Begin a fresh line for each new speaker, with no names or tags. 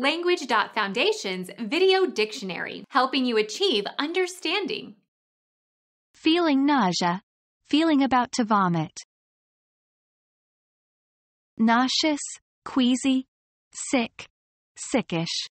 Language.Foundation's Video Dictionary, helping you achieve understanding.
Feeling nausea. Feeling about to vomit. Nauseous, queasy, sick, sickish.